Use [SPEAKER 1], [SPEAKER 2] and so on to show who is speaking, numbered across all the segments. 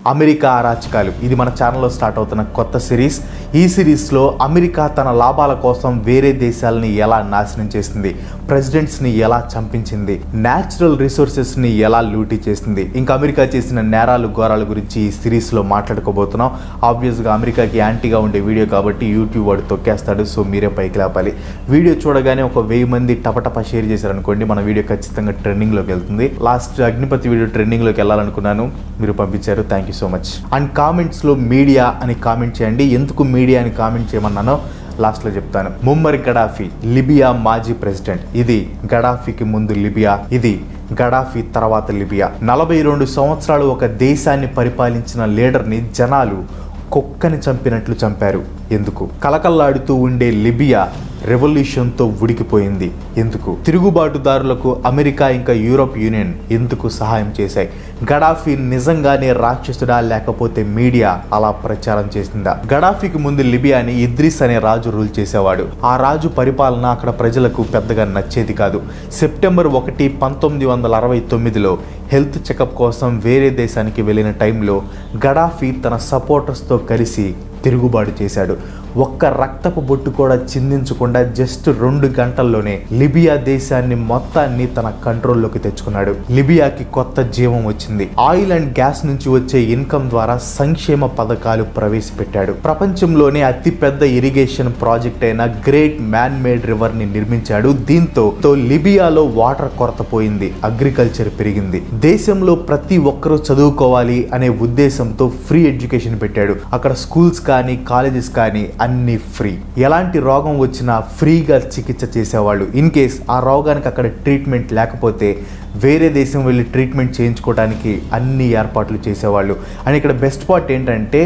[SPEAKER 1] America అరాచకాలు ఇది మన ఛానల్లో స్టార్ట్ అవుతున్న కొత్త సిరీస్ ఈ సిరీస్లో అమెరికా తన లాభాల కోసం వేరే దేశాలని ఎలా నాశనం చేసింది ప్రెసిడెంట్స్ని ఎలా చంపించింది న్యాచురల్ రిసోర్సెస్ని ఎలా లూటీ చేసింది. ఇంకా అమెరికా చేసిన నేరాలు ఘోరాల గురించి ఈ సిరీస్లో మాట్లాడుకోబోతున్నాం. ఆబ్వియస్గా అమెరికాకి యాంటీగా ఉండే వీడియో కాబట్టి యూట్యూబ్ వాడు తొక్కేస్తాడు సో మీరే పైకి లేపాలి. వీడియో చూడగానే ఒక వెయ్యి మంది టపటపా షేర్ చేశారనుకోండి మన వీడియో ఖచ్చితంగా ట్రెండింగ్లోకి వెళ్తుంది. లాస్ట్ అగ్నిపతి వీడియో ట్రెండింగ్లోకి వెళ్ళాలనుకున్నాను మీరు పంపించారు. Thank you so much and కామెంట్స్లో మీడియా అని కామెంట్ చేయండి. ఎందుకు మీడియాని కామెంట్ చేయమన్నానో లాస్ట్లో చెప్తాను. ముమ్మరి గడాఫీ లిబియా మాజీ ప్రెసిడెంట్. ఇది గడాఫీకి ముందు లిబియా ఇది గడాఫీ తర్వాత లిబియా. నలభై రెండు సంవత్సరాలు ఒక దేశాన్ని పరిపాలించిన లీడర్ని జనాలు కుక్కని చంపినట్లు చంపారు. ఎందుకు? కలకల్లాడుతూ ఉండే లిబియా రెవల్యూషన్తో ఉడికిపోయింది. ఎందుకు? తిరుగుబాటుదారులకు అమెరికా ఇంకా యూరోప్ యూనియన్ ఎందుకు సహాయం చేశాయి? గడాఫీ నిజంగానే రాక్షసుడా లేకపోతే మీడియా అలా ప్రచారం చేసిందా? గడాఫీకి ముందు లిబియాని ఇద్రిస్ అనే రాజు రూల్ చేసేవాడు. ఆ రాజు పరిపాలన అక్కడ ప్రజలకు పెద్దగా నచ్చేది కాదు. సెప్టెంబర్ ఒకటి పంతొమ్మిది వందల అరవై తొమ్మిదిలో హెల్త్ చెకప్ కోసం వేరే దేశానికి వెళ్ళిన టైంలో గడాఫీ తన సపోర్టర్స్తో కలిసి తిరుగుబాటు చేశాడు. ఒక్క రక్తపు బొట్టు కూడా చిందించకుండా జస్ట్ రెండు గంటల్లోనే లిబియా దేశాన్ని మొత్తాన్ని తన కంట్రోల్లోకి తెచ్చుకున్నాడు. లిబియాకి కొత్త జీవం వచ్చింది. ఆయిల్ అండ్ గ్యాస్ నుంచి వచ్చే ఇన్కమ్ ద్వారా సంక్షేమ పథకాలు ప్రవేశపెట్టాడు. ప్రపంచంలోనే అతిపెద్ద ఇరిగేషన్ ప్రాజెక్ట్ అయిన గ్రేట్ మ్యాన్ మేడ్ రివర్ని నిర్మించాడు. దీంతో లిబియాలో వాటర్ కొరత పోయింది. అగ్రికల్చర్ పెరిగింది. దేశంలో ప్రతి ఒక్కరూ చదువుకోవాలి అనే ఉద్దేశంతో ఫ్రీ ఎడ్యుకేషన్ పెట్టాడు. అక్కడ స్కూల్స్ కానీ కాలేజెస్ కానీ అన్ని ఫ్రీ. ఎలాంటి రోగం వచ్చినా ఫ్రీగా చికిత్స చేసేవాళ్ళు. ఇన్ కేస్ ఆ రోగానికి అక్కడ ట్రీట్మెంట్ లేకపోతే వేరే దేశం వెళ్ళి ట్రీట్మెంట్ చేయించుకోవడానికి అన్ని ఏర్పాట్లు చేసేవాళ్ళు. అండ్ ఇక్కడ బెస్ట్ పార్ట్ ఏంటంటే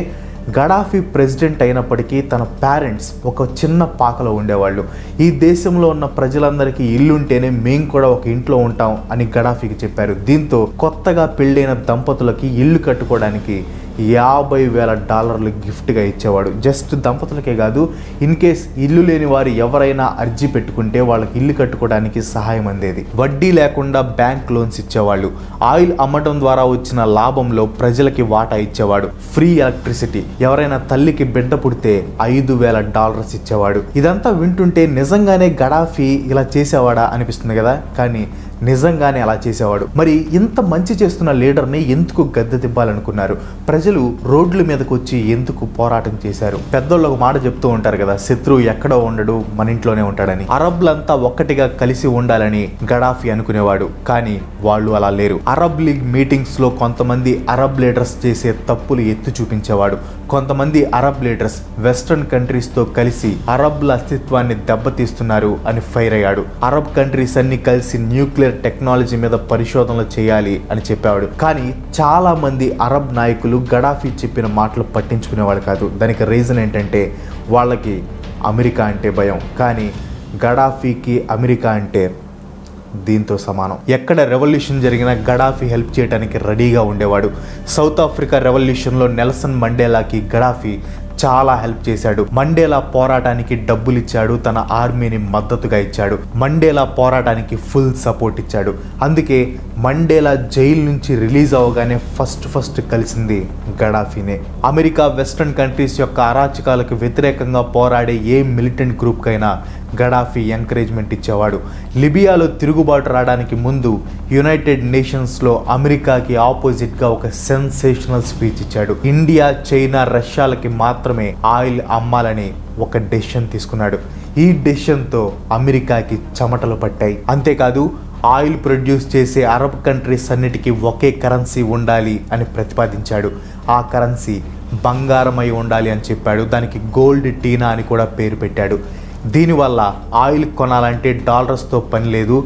[SPEAKER 1] గడాఫీ ప్రెసిడెంట్ అయినప్పటికీ తన పేరెంట్స్ ఒక చిన్న పాకలో ఉండేవాళ్ళు. ఈ దేశంలో ఉన్న ప్రజలందరికీ ఇల్లుంటేనే మేము కూడా ఒక ఇంట్లో ఉంటాం అని గడాఫీకి చెప్పారు. దీంతో కొత్తగా పెళ్ళైన దంపతులకి ఇల్లు కట్టుకోవడానికి యాభై వేల డాలర్లు గిఫ్ట్గా ఇచ్చేవాడు. జస్ట్ దంపతులకే కాదు ఇన్ కేస్ ఇల్లు లేని వారు ఎవరైనా అర్జీ పెట్టుకుంటే వాళ్ళకి ఇల్లు కట్టుకోవడానికి సహాయం అందేది. వడ్డీ లేకుండా బ్యాంక్ లోన్స్ ఇచ్చేవాళ్ళు. ఆయిల్ అమ్మటం ద్వారా వచ్చిన లాభంలో ప్రజలకి వాటా ఇచ్చేవాడు. Free electricity. ఎవరైనా తల్లికి బిడ్డ పుడితే ఐదు వేల డాలర్స్ ఇచ్చేవాడు. ఇదంతా వింటుంటే నిజంగానే గడాఫీ ఇలా చేసేవాడా అనిపిస్తుంది కదా? కానీ నిజంగానే అలా చేసేవాడు. మరి ఇంత మంచి చేస్తున్న లీడర్ని ఎందుకు గద్దె తిప్పాలనుకున్నారు? ప్రజలు రోడ్ల మీదకు వచ్చి ఎందుకు పోరాటం చేశారు? పెద్దోళ్ళు ఒక మాట చెప్తూ ఉంటారు కదా శత్రువు ఎక్కడో ఉండడు మన ఇంట్లోనే ఉంటాడని. అరబ్లంతా ఒక్కటిగా కలిసి ఉండాలని గడాఫీ అనుకునేవాడు కానీ వాళ్ళు అలా లేరు. అరబ్ లీగ్ మీటింగ్స్లో కొంతమంది అరబ్ లీడర్స్ చేసే తప్పులు ఎత్తి చూపించేవాడు. కొంతమంది అరబ్ లీడర్స్ వెస్ట్రన్ కంట్రీస్తో కలిసి అరబ్ల అస్తిత్వాన్ని దెబ్బతీస్తున్నారు అని ఫైర్ అయ్యాడు. అరబ్ కంట్రీస్ అన్ని కలిసి న్యూక్లియర్ టెక్నాలజీ మీద పరిశోధనలు చేయాలి అని చెప్పేవాడు. కానీ చాలా మంది అరబ్ నాయకులు గడాఫీ చెప్పిన మాటలు పట్టించుకునేవాడు కాదు. దానికి రీజన్ ఏంటంటే వాళ్ళకి అమెరికా అంటే భయం. కానీ గడాఫీకి అమెరికా అంటే దీంతో సమానం. ఎక్కడ రెవల్యూషన్ జరిగినా గడాఫీ హెల్ప్ చేయడానికి రెడీగా ఉండేవాడు. సౌత్ ఆఫ్రికా రెవల్యూషన్లో నెల్సన్ మండేలాకి గడాఫీ చాలా హెల్ప్ చేశాడు. మండేలా పోరాటానికి డబ్బులు ఇచ్చాడు తన ఆర్మీని మద్దతుగా ఇచ్చాడు. మండేలా పోరాటానికి ఫుల్ సపోర్ట్ ఇచ్చాడు. అందుకే మండేలా జైలు నుంచి రిలీజ్ అవగానే ఫస్ట్ ఫస్ట్ కలిసింది గడాఫీనే. అమెరికా వెస్ట్రన్ కంట్రీస్ యొక్క అరాచకాలకు వ్యతిరేకంగా పోరాడే ఏ మిలిటెంట్ గ్రూప్కైనా గడాఫీ ఎంకరేజ్మెంట్ ఇచ్చేవాడు. లిబియాలో తిరుగుబాటు రావడానికి ముందు యునైటెడ్ నేషన్స్లో అమెరికాకి ఆపోజిట్గా ఒక సెన్సేషనల్ స్పీచ్ ఇచ్చాడు. ఇండియా చైనా రష్యాలకి మాత్రమే ఆయిల్ అమ్మాలని ఒక డెసిషన్ తీసుకున్నాడు. ఈ డెసిషన్తో అమెరికాకి చెమటలు పట్టాయి. అంతేకాదు ఆయిల్ ప్రొడ్యూస్ చేసే అరబ్ కంట్రీస్ అన్నిటికీ ఒకే కరెన్సీ ఉండాలి అని ప్రతిపాదించాడు. ఆ కరెన్సీ బంగారమై ఉండాలి అని చెప్పాడు. దానికి గోల్డ్ టీనా అని కూడా పేరు పెట్టాడు. దీనివల్ల ఆయిల్ కొనాలంటే డాలర్స్తో పని లేదు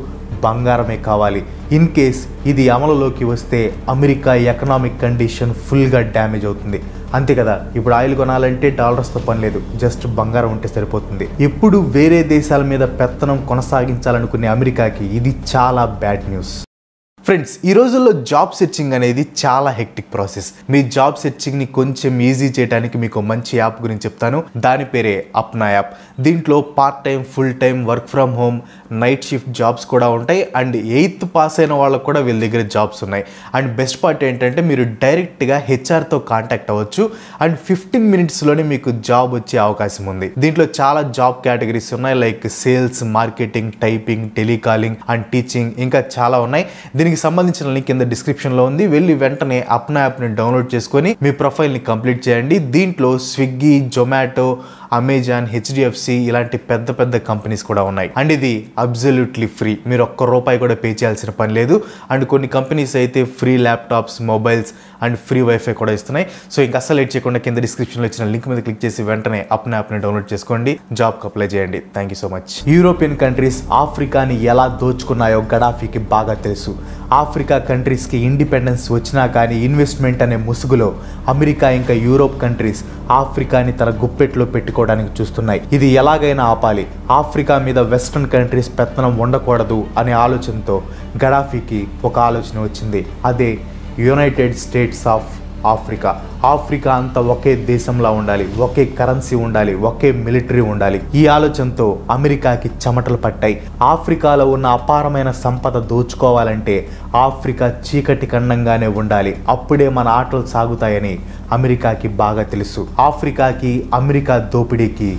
[SPEAKER 1] బంగారమే కావాలి. ఇన్ కేస్ ఇది అమలులోకి వస్తే అమెరికా ఎకనామిక్ కండిషన్ ఫుల్గా డ్యామేజ్ అవుతుంది. అంతే కదా ఇప్పుడు ఆయిల్ కొనాలంటే డాలర్స్తో పని లేదు జస్ట్ బంగారం ఉంటే సరిపోతుంది. ఇప్పుడు వేరే దేశాల మీద పెత్తనం కొనసాగించాలనుకునే అమెరికాకి ఇది చాలా బ్యాడ్ న్యూస్. ఫ్రెండ్స్ ఈ రోజుల్లో జాబ్ సెర్చింగ్ అనేది చాలా హెక్టిక్ ప్రాసెస్ మీ జాబ్ సెర్చింగ్ని కొంచెం ఈజీ చేయడానికి మీకు మంచి యాప్ గురించి చెప్తాను. దాని పేరే అప్నా యాప్ దీంట్లో part time full time work from home night shift jobs కూడా ఉంటాయి. అండ్ ఎయిత్ పాస్ అయిన వాళ్ళకు కూడా వీళ్ళ దగ్గర జాబ్స్ ఉన్నాయి. అండ్ బెస్ట్ పార్ట్ ఏంటంటే మీరు డైరెక్ట్గా హెచ్ఆర్తో కాంటాక్ట్ అవ్వచ్చు. అండ్ ఫిఫ్టీన్ మినిట్స్లోనే మీకు జాబ్ వచ్చే అవకాశం ఉంది. దీంట్లో చాలా జాబ్ కేటగిరీస్ ఉన్నాయి. Like sales marketing typing telecalling and teaching ఇంకా చాలా ఉన్నాయి. దీనికి సంబంధించిన లింక్ కింద డిస్క్రిప్షన్లో ఉంది. వెళ్ళి వెంటనే అప్నా యాప్ని డౌన్లోడ్ చేసుకొని మీ ప్రొఫైల్ని కంప్లీట్ చేయండి. దీంట్లో స్విగ్గీ జొమాటో అమెజాన్ హెచ్డిఎఫ్సి ఇలాంటి పెద్ద పెద్ద కంపెనీస్ కూడా ఉన్నాయి. అండ్ ఇది అబ్జల్యూట్లీ ఫ్రీ మీరు ఒక్క రూపాయి కూడా పే చేయాల్సిన పని లేదు. అండ్ కొన్ని కంపెనీస్ అయితే free laptops mobiles and free wifi కూడా ఇస్తున్నాయి. సో ఇంకా అస్సలు లేట్ చేయకుండా కింద డిస్క్రిప్షన్లో ఇచ్చిన లింక్ మీద క్లిక్ చేసి వెంటనే అప్న యాప్ని డౌన్లోడ్ చేసుకోండి. జాబ్కి అప్లై చేయండి. Thank you so much European countries ఆఫ్రికాని ఎలా దోచుకున్నాయో గడాఫీకి బాగా తెలుసు. ఆఫ్రికా కంట్రీస్కి ఇండిపెండెన్స్ వచ్చినా కానీ ఇన్వెస్ట్మెంట్ అనే ముసుగులో అమెరికా ఇంకా యూరోప్ కంట్రీస్ ఆఫ్రికాని తన గుప్పెట్లో పెట్టుకోవడానికి చూస్తున్నాయి. ఇది ఎలాగైనా ఆపాలి. ఆఫ్రికా మీద వెస్ట్రన్ కంట్రీస్ పెత్తనం ఉండకూడదు అనే ఆలోచనతో గడాఫీకి ఒక ఆలోచన వచ్చింది. అదే United States of Africa. Africa అంతా ఒకే దేశంలా ఉండాలి ఒకే కరెన్సీ ఉండాలి ఒకే మిలిటరీ ఉండాలి. ఈ ఆలోచనతో అమెరికాకి చెమటలు పట్టాయి. ఆఫ్రికాలో ఉన్న అపారమైన సంపద దోచుకోవాలంటే ఆఫ్రికా చీకటి ఖండంగానే ఉండాలి. అప్పుడే మన ఆటలు సాగుతాయని అమెరికాకి బాగా తెలుసు. ఆఫ్రికాకి అమెరికా దోపిడీకి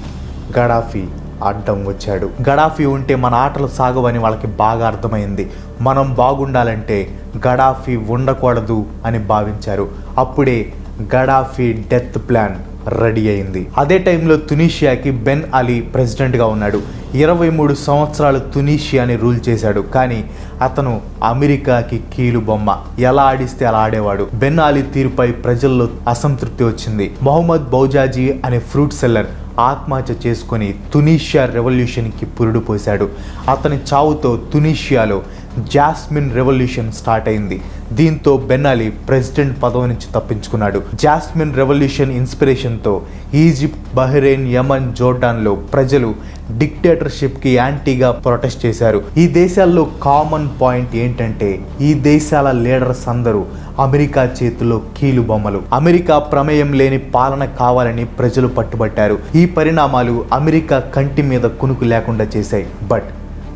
[SPEAKER 1] గడాఫీ అడ్డం వచ్చాడు. గడాఫీ ఉంటే మన ఆటలు సాగవని వాళ్ళకి బాగా అర్థమైంది. మనం బాగుండాలంటే గడాఫీ ఉండకూడదు అని భావించారు. అప్పుడే గడాఫీ డెత్ ప్లాన్ రెడీ అయింది. అదే టైంలో తునీషియాకి బెన్ అలీ ప్రెసిడెంట్గా ఉన్నాడు. ఇరవై మూడు సంవత్సరాలు తునీషియాని రూల్ చేశాడు. కానీ అతను అమెరికాకి కీలు బొమ్మ. ఎలా ఆడిస్తే అలా ఆడేవాడు. బెన్ అలీ తీరుపై ప్రజల్లో అసంతృప్తి వచ్చింది. మొహమ్మద్ బౌజాజీ అనే ఫ్రూట్ సెల్లర్ ఆత్మహత్య చేసుకొని తునీషియా రెవల్యూషన్కి పురుడు పోశాడు. అతని చావుతో తునీషియాలో జాస్మిన్ రెవల్యూషన్ స్టార్ట్ అయింది. దీంతో బెన్నాలి ప్రెసిడెంట్ పదవి నుంచి తప్పించుకున్నాడు. జాస్మిన్ రెవల్యూషన్ ఇన్స్పిరేషన్తో ఈజిప్ట్ బహ్రెయిన్ యమన్ జోర్డాన్లో ప్రజలు డిక్టేటర్షిప్కి యాంటీగా ప్రొటెస్ట్ చేశారు. ఈ దేశాల్లో కామన్ పాయింట్ ఏంటంటే ఈ దేశాల లీడర్స్ అందరూ అమెరికా చేతిలో కీలు బొమ్మలు. అమెరికా ప్రమేయం లేని పాలన కావాలని ప్రజలు పట్టుబట్టారు. ఈ పరిణామాలు అమెరికా కంటి మీద కునుకు లేకుండా చేశాయి. But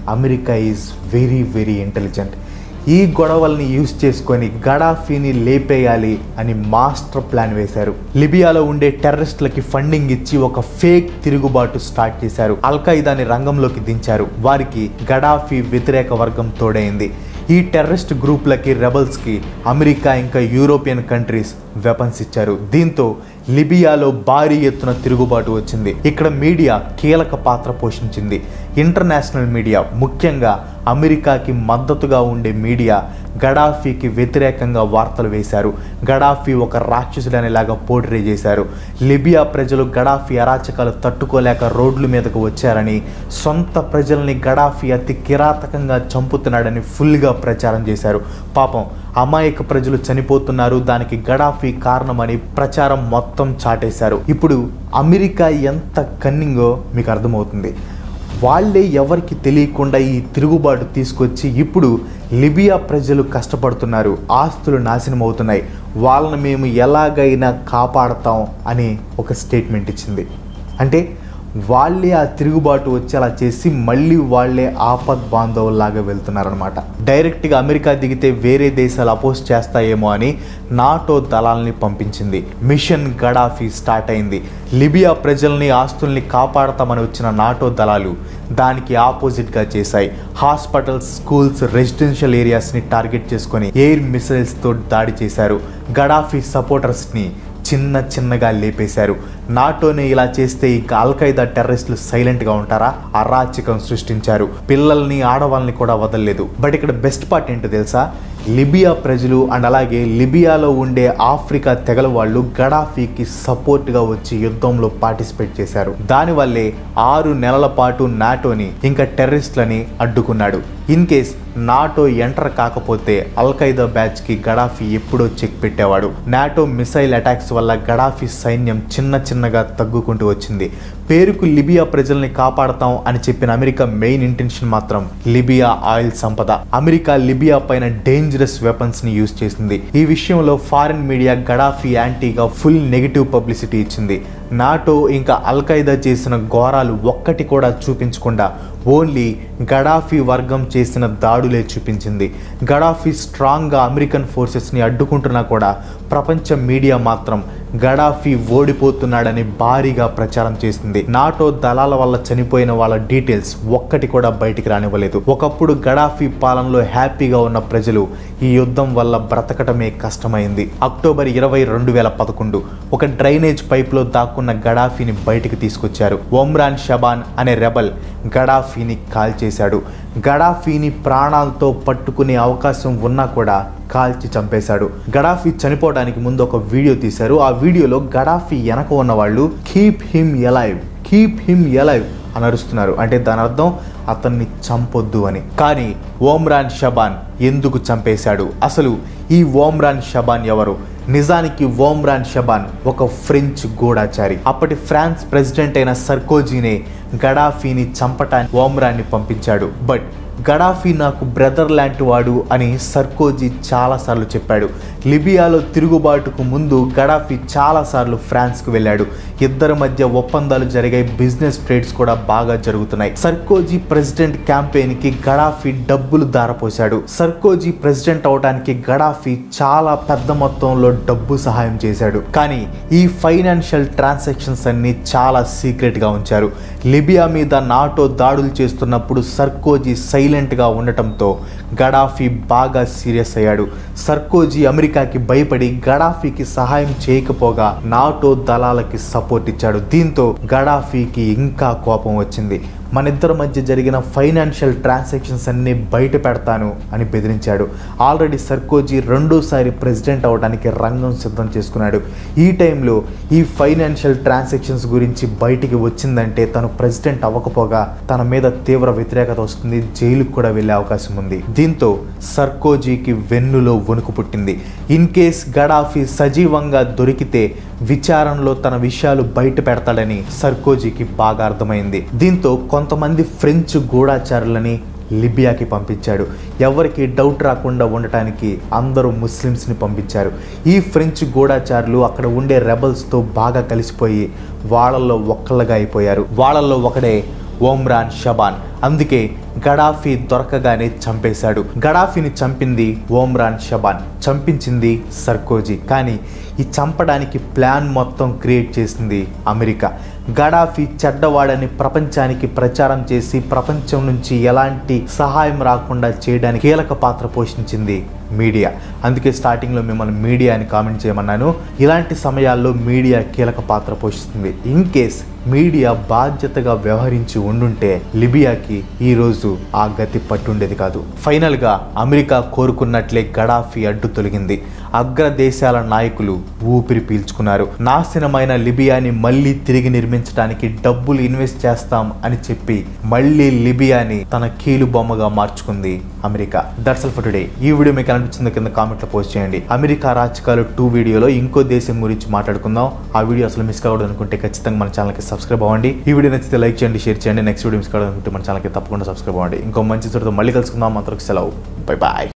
[SPEAKER 1] America is very very intelligent ఈ గొడవల్ని యూజ్ చేసుకొని గడాఫీని లేపేయాలి అని మాస్టర్ ప్లాన్ వేశారు. లిబియాలో ఉండే టెర్రరిస్టులకి ఫండింగ్ ఇచ్చి ఒక ఫేక్ తిరుగుబాటు స్టార్ట్ చేశారు. అల్ఖైదాని రంగంలోకి దించారు. వారికి గడాఫీ వ్యతిరేక వర్గం తోడైంది. ఈ టెర్రరిస్ట్ గ్రూప్లకి రెబల్స్కి అమెరికా ఇంకా యూరోపియన్ కంట్రీస్ వెపన్స్ ఇచ్చారు. దీంతో లిబియాలో భారీ ఎత్తున తిరుగుబాటు వచ్చింది. ఇక్కడ మీడియా కీలక పాత్ర పోషించింది. ఇంటర్నేషనల్ మీడియా ముఖ్యంగా అమెరికాకి మద్దతుగా ఉండే మీడియా గడాఫీకి వ్యతిరేకంగా వార్తలు వేశారు. గడాఫీ ఒక రాక్షసుడనేలాగా పోర్ట్రే చేశారు. లిబియా ప్రజలు గడాఫీ అరాచకాలు తట్టుకోలేక రోడ్ల మీదకు వచ్చారని సొంత ప్రజల్ని గడాఫీ అతి కిరాతకంగా చంపుతున్నాడని ఫుల్గా ప్రచారం చేశారు. పాపం అమాయక ప్రజలు చనిపోతున్నారు. దానికి గడాఫీ కారణమని ప్రచారం మొత్తం చాటేశారు. ఇప్పుడు అమెరికా ఎంత కన్నింగో మీకు అర్థమవుతుంది. వాళ్ళే ఎవరికి తెలియకుండా ఈ తిరుగుబాటు తీసుకొచ్చి ఇప్పుడు లిబియా ప్రజలు కష్టపడుతున్నారు. ఆస్తులు నాశనం అవుతున్నాయి. వాళ్ళని మేము ఎలాగైనా కాపాడతాం అని ఒక స్టేట్మెంట్ ఇచ్చింది. అంటే వాళ్ళే ఆ తిరుగుబాటు వచ్చేలా చేసి మళ్ళీ వాళ్ళే ఆపద్ బాంధవుల్లాగా వెళ్తున్నారనమాట డైరెక్ట్గా అమెరికా దిగితే వేరే దేశాలు అపోజ్ చేస్తాయేమో అని నాటో దళాలని పంపించింది. మిషన్ గడాఫీ స్టార్ట్ అయింది. లిబియా ప్రజల్ని ఆస్తుల్ని కాపాడతామని వచ్చిన నాటో దళాలు దానికి ఆపోజిట్గా చేశాయి. హాస్పిటల్స్ స్కూల్స్ రెసిడెన్షియల్ ఏరియాస్ని టార్గెట్ చేసుకొని ఎయిర్ మిసైల్స్తో దాడి చేశారు. గడాఫీ సపోర్టర్స్ని చిన్న చిన్నగా లేపేశారు. నాటోనే ఇలా చేస్తే ఇంకా అల్ఖైదా టెర్రరిస్టులు సైలెంట్గా ఉంటారా? అరాచకం సృష్టించారు. పిల్లల్ని ఆడవాళ్ళని కూడా వదలలేదు. బట్ ఇక్కడ బెస్ట్ పార్ట్ ఏంటో తెలుసా? లిబియా ప్రజలు అండ్ అలాగే లిబియాలో ఉండే ఆఫ్రికా తెగల వాళ్ళు గడాఫీకి సపోర్ట్గా వచ్చి యుద్ధంలో పార్టిసిపేట్ చేశారు. దానివల్లే ఆరు నెలల పాటు నాటోని ఇంకా టెర్రరిస్టులని అడ్డుకున్నాడు. ఇన్ కేస్ నాటో ఎంటర్ కాకపోతే అల్ఖైదా బ్యాచ్కి గడాఫీ ఎప్పుడో చెక్ పెట్టేవాడు. నాటో మిసైల్ అటాక్స్ వల్ల గడాఫీ సైన్యం చిన్న చిన్నగా తగ్గుకుంటూ వచ్చింది. పేరుకు లిబియా ప్రజల్ని కాపాడతాం అని చెప్పిన అమెరికా మెయిన్ ఇంటెన్షన్ మాత్రం లిబియా ఆయిల్ సంపద. అమెరికా లిబియా పైన డేంజరస్ వెపన్స్ని యూజ్ చేసింది. ఈ విషయంలో ఫారిన్ మీడియా గడాఫీ యాంటీగా ఫుల్ నెగిటివ్ పబ్లిసిటీ ఇచ్చింది. నాటో ఇంకా అల్ఖైదా చేసిన ఘోరాలు ఒక్కటి కూడా చూపించకుండా ఓన్లీ గడాఫీ వర్గం చేసిన దాడులే చూపించింది. గడాఫీ స్ట్రాంగ్గా అమెరికన్ ఫోర్సెస్ని అడ్డుకుంటున్నా కూడా ప్రపంచ మీడియా మాత్రం గడాఫీ ఓడిపోతున్నాడని భారీగా ప్రచారం చేసింది. నాటో దళాల వల్ల చనిపోయిన వాళ్ళ డీటెయిల్స్ ఒక్కటి కూడా బయటికి రానివ్వలేదు. ఒకప్పుడు గడాఫీ పాలనలో హ్యాపీగా ఉన్న ప్రజలు ఈ యుద్ధం వల్ల బ్రతకటమే కష్టమైంది. అక్టోబర్ ఇరవై రెండు వేల పదకొండు ఒక డ్రైనేజ్ పైప్లో దాక్కున్న గడాఫీని బయటికి తీసుకొచ్చారు. ఒమ్రాన్ షబాన్ అనే రెబల్ గడాఫీని కాల్చేశాడు. గడాఫీని ప్రాణాలతో పట్టుకునే అవకాశం ఉన్నా కూడా కాల్చి చంపేశాడు. గడాఫీ చనిపోవడానికి ముందు ఒక వీడియో తీశారు. ఆ వీడియోలో గడాఫీ వెనక ఉన్న వాళ్ళు keep him alive keep him alive అని అరుస్తున్నారు. అంటే దాని అర్థం అతన్ని చంపొద్దు అని. కానీ ఓమ్రాన్ షబాన్ ఎందుకు చంపేశాడు? అసలు ఈ ఓమ్రాన్ షబాన్ ఎవరు? నిజానికి ఓమ్రాన్ షబాన్ ఒక ఫ్రెంచ్ గూఢాచారి. అప్పటి ఫ్రాన్స్ ప్రెసిడెంట్ అయిన సర్కోజీనే గడాఫీని చంపటానికి ఓమ్రాన్ని పంపించాడు. బట్ గడాఫీ నాకు బ్రదర్ లాంటి వాడు అని సర్కోజీ చాలాసార్లు చెప్పాడు. లిబియాలో తిరుగుబాటుకు ముందు గడాఫీ చాలాసార్లు ఫ్రాన్స్కు వెళ్ళాడు. ఇద్దరి మధ్య ఒప్పందాలు జరిగాయి బిజినెస్ ట్రేడ్స్ కూడా బాగా జరుగుతున్నాయి. సర్కోజీ ప్రెసిడెంట్ క్యాంపెయిన్కి గడాఫీ డబ్బులు దారపోశాడు సర్కోజీ ప్రెసిడెంట్ అవడానికి గడాఫీ చాలా పెద్ద మొత్తంలో డబ్బు సహాయం చేశాడు. కానీ ఈ ఫైనాన్షియల్ ట్రాన్సాక్షన్స్ అన్ని చాలా సీక్రెట్గా ఉంచారు. లిబియా మీద నాటో దాడులు చేస్తున్నప్పుడు సర్కోజీ సైలెంట్గా ఉండటంతో గడాఫీ బాగా సీరియస్ అయ్యాడు. సర్కోజీ అమెరికాకి భయపడి గడాఫీకి సహాయం చేయకపోగా నాటో దళాలకి సపోర్ట్ ఇచ్చాడు. దీంతో గడాఫీకి ఇంకా కోపం వచ్చింది. మన ఇద్దరి మధ్య జరిగిన ఫైనాన్షియల్ ట్రాన్సాక్షన్స్ అన్ని బయట పెడతాను అని బెదిరించాడు. ఆల్రెడీ సర్కోజీ రెండోసారి ప్రెసిడెంట్ అవడానికి రంగం సిద్ధం చేసుకున్నాడు. ఈ టైంలో ఈ ఫైనాన్షియల్ ట్రాన్సాక్షన్స్ గురించి బయటికి వచ్చిందంటే తను ప్రెసిడెంట్ అవ్వకపోగా తన మీద తీవ్ర వ్యతిరేకత వస్తుంది జైలుకు కూడా వెళ్ళే అవకాశం ఉంది. దీంతో సర్కోజీకి వెన్నులో వణుకు పుట్టింది. ఇన్ కేస్ గడాఫీ సజీవంగా దొరికితే విచారణలో తన విషయాలు బయట పెడతాడని సర్కోజీకి బాగా అర్థమైంది. దీంతో కొంత కొంతమంది ఫ్రెంచ్ గూఢాచారులని లిబియాకి పంపించాడు. ఎవరికి డౌట్ రాకుండా ఉండటానికి అందరూ ముస్లిమ్స్ని పంపించారు. ఈ ఫ్రెంచ్ గూఢాచారులు అక్కడ ఉండే రెబల్స్తో బాగా కలిసిపోయి వాళ్ళల్లో ఒక్కళ్ళగా అయిపోయారు. వాళ్ళల్లో ఒకడే ఓమ్రాన్ షబాన్. అందుకే గడాఫీ దొరకగానే చంపేశాడు. గడాఫీని చంపింది ఓమ్రాన్ షబాన్. చంపించింది సర్కోజీ. కానీ ఈ చంపడానికి ప్లాన్ మొత్తం క్రియేట్ చేసింది అమెరికా. గడాఫీ చెడ్డవాడని ప్రపంచానికి ప్రచారం చేసి ప్రపంచం నుంచి ఎలాంటి సహాయం రాకుండా చేయడానికి కీలక పాత్ర పోషించింది మీడియా. అందుకే స్టార్టింగ్లో మిమ్మల్ని మీడియా అని కామెంట్ చేయమన్నాను. ఇలాంటి సమయాల్లో మీడియా కీలక పాత్ర పోషిస్తుంది. ఇన్ కేస్ మీడియా బాధ్యతగా వ్యవహరించి ఉండుంటే లిబియాకి ఈరోజు ఆ గతి పట్టుండేది కాదు. ఫైనల్గా అమెరికా కోరుకున్నట్లే గడాఫీ అడ్డు తొలగింది. అగ్ర దేశాల నాయకులు ఊపిరి పీల్చుకున్నారు. నాశనమైన లిబియాని మళ్ళీ తిరిగి నిర్మించడానికి డబ్బులు ఇన్వెస్ట్ చేస్తాం అని చెప్పి మళ్ళీ లిబియాని తన కీలు బొమ్మగా మార్చుకుంది America. That's all for today ఈ వీడియో మీకు అనిపించింది కింద కామెంట్లో పోస్ట్ చేయండి. అమెరికా రాజకీయాలు టూ వీడియోలో ఇంకో దేశం గురించి మాట్లాడుకుందాం. ఆ వీడియో అసలు మిస్ కావడం అనుకుంటే ఖచ్చితంగా మన ఛానల్కి సబ్స్క్రైబ్ అవ్వండి. ఈ వీడియో నచ్చితే లైక్ చేయండి షేర్ చేయండి. నెక్స్ట్ వీడియో మిస్ కావడం అనుకుంటే మన ఛానల్కి తప్పకుండా సబ్స్క్రైబ్ అవ్వండి. ఇంకో మంచి చోటుతో మళ్ళీ కలుసుకుందాం. అంతవరకు సెలవు. Bye bye.